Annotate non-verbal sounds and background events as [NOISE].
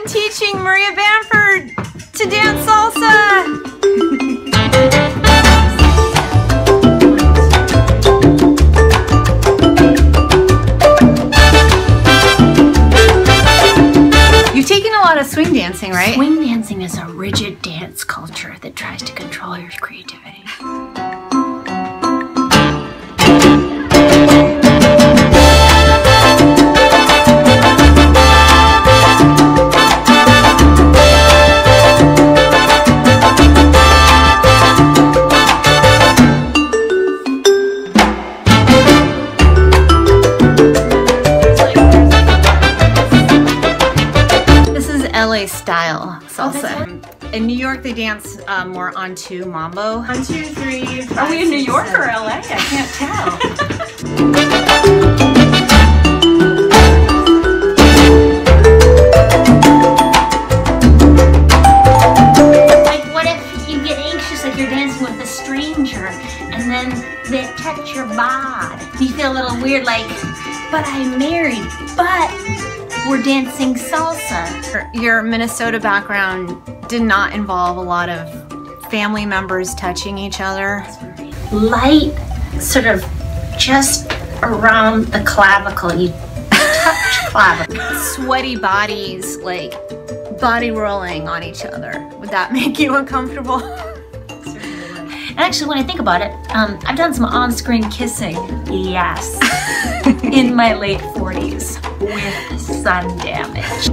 I'm teaching Maria Bamford to dance salsa. You've taken a lot of swing dancing, right? Swing dancing is a rigid dance culture that tries to control your creativity. Style salsa. In New York, they dance uh, more on two mambo. One, two, three. Are we in New York or LA? I can't tell. [LAUGHS] Like, what if you get anxious like you're dancing with a stranger and then they touch your bod? You feel a little weird, like, but I'm married, but we're dancing salsa. Your Minnesota background did not involve a lot of family members touching each other. light sort of just around the clavicle. You touch [LAUGHS] clavicle. Sweaty bodies, like body rolling on each other. Would that [LAUGHS] make you uncomfortable? Actually, when I think about it, um, I've done some on-screen kissing. Yes. [LAUGHS] In my late 40s with sun damage.